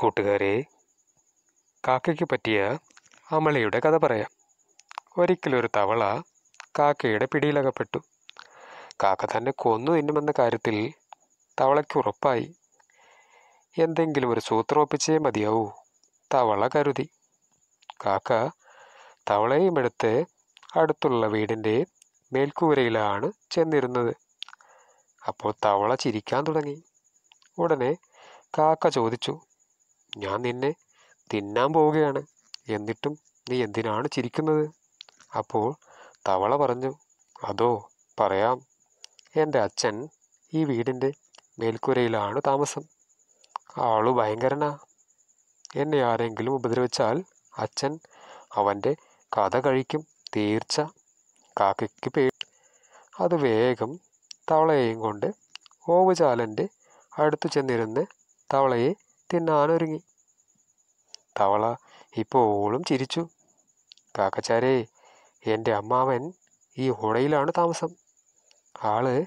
കൂട്ടുകാരെ കാക്കയ്ക്ക് പറ്റിയ അമളിയുടെ കഥ പറയാം. ഒരിക്കലൊരു തവള കാക്കയുടെ പിടിയിലകപ്പെട്ടു. കാക്ക തന്നെ കൊന്നു തിന്നുമെന്ന കാര്യത്തിൽ തവളയ്ക്ക് ഉറപ്പായി. എന്തെങ്കിലും ഒരു സൂത്രം ഒപ്പിച്ചേ മതിയാവൂ തവള കരുതി. കാക്ക തവളയും എടുത്ത് അടുത്തുള്ള വീടിന്റെ മേൽക്കൂരയിലാണ് ചെന്നിരുന്നത്. അപ്പോൾ തവള ചിരിക്കാൻ തുടങ്ങി. ഉടനെ കാക്ക ചോദിച്ചു ഞാൻ നിന്നെ തിന്നാൻ പോവുകയാണ്. എന്നിട്ടും നീ എന്തിനാണ് ചിരിക്കുന്നത്? അപ്പോൾ തവള പറഞ്ഞു അതോ പറയാം. എന്റെ അച്ഛൻ ഈ വീടിന്റെ മേൽക്കൂരയിലാണ് താമസം. ആളു ഭയങ്കരനാ. എന്നെ ആരെങ്കിലും ഉപദ്രവിച്ചാൽ അച്ഛൻ അവന്റെ കഥ കഴിക്കും തീർച്ച കാക്കയ്ക്ക് പേ അത് വേഗം തവളയെയും കൊണ്ട് ഓവുചാലന്റെ അടുത്തു ചെന്നിരുന്ന് തവളയെ തിന്നാനൊരുങ്ങി. തവള ഇപ്പോൾ ഓളും ചിരിച്ചു. കാക്കച്ചാരേ എന്റെ അമ്മാവൻ ഈ ഓടയിലാണ് താമസം. ആൾ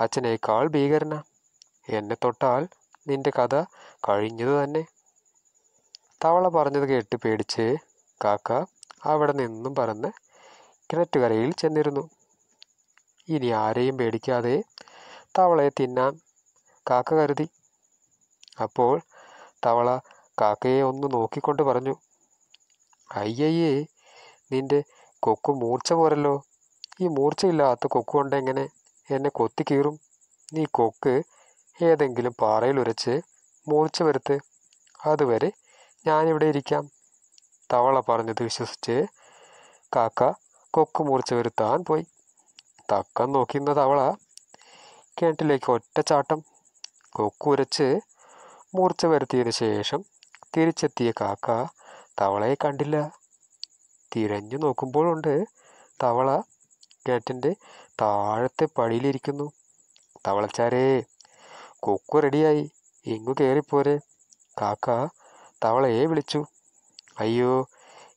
അച്ഛനേക്കാൾ ഭീകരനാ. എന്നെ തൊട്ടാൽ നിന്റെ കഥ കഴിഞ്ഞത് തന്നെ. തവള പറഞ്ഞത് കേട്ട് പേടിച്ച് കാക്ക അവിടെ നിന്നും പറന്ന് കിണറ്റുകരയിൽ ചെന്നിരുന്നു. ഇനി ആരെയും പേടിക്കാതെ തവളയെ തിന്നാൻ കാക്ക കരുതി. അപ്പോൾ തവള കാക്കയെ ഒന്ന് നോക്കിക്കൊണ്ട് പറഞ്ഞു അയ്യയ്യേ നിന്റെ കൊക്കു മൂർച്ച പോരല്ലോ. ഈ മൂർച്ചയില്ലാത്ത കൊക്ക് കൊണ്ട് എങ്ങനെ എന്നെ കൊത്തി കീറും നീ കൊക്ക് ഏതെങ്കിലും പാറയിൽ ഉരച്ച് മൂർച്ച വരുത്ത് അതുവരെ ഞാനിവിടെ ഇരിക്കാം. തവള പറഞ്ഞത് വിശ്വസിച്ച് കാക്ക കൊക്ക് മൂർച്ച വരുത്താൻ പോയി. തക്കം നോക്കിയിരുന്ന തവള കിണറ്റിലേക്ക് ഒറ്റച്ചാട്ടം കൊക്കുരച്ച് മൂർച്ച വരുത്തിയതിനു ശേഷം തിരിച്ചെത്തിയ കാക്ക തവളയെ കണ്ടില്ല. തിരഞ്ഞു നോക്കുമ്പോഴുണ്ട് തവള കേറ്റന്റെ താഴത്തെ പടിയിലിരിക്കുന്നു. തവളച്ചാരേ കൊക്കു റെഡിയായി. ഇങ്ങു കയറിപ്പോരെ കാക്ക തവളയെ വിളിച്ചു. അയ്യോ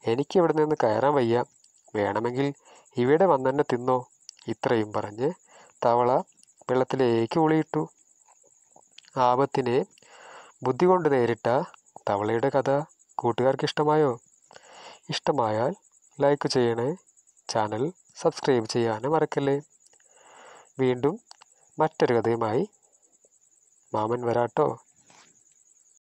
എനിക്ക് ഇവിടെ നിന്ന് കയറാൻ വയ്യ. വേണമെങ്കിൽ ഇവിടെ വന്നെന്നെ തിന്നോ. ഇത്രയും പറഞ്ഞ് തവള വെള്ളത്തിലേക്ക് ഉളിയിട്ടു ആപത്തിനെ ബുദ്ധി കൊണ്ട് നേരിട്ട തവളയുടെ കഥ കൂട്ടുകാർക്ക് ഇഷ്ടമായോ ഇഷ്ടമായാൽ ലൈക്ക് ചെയ്യണേ ചാനൽ സബ്സ്ക്രൈബ് ചെയ്യാനും മറക്കല്ലേ. വീണ്ടും മറ്റൊരു കഥയുമായി മാമൻ വരാട്ടോ.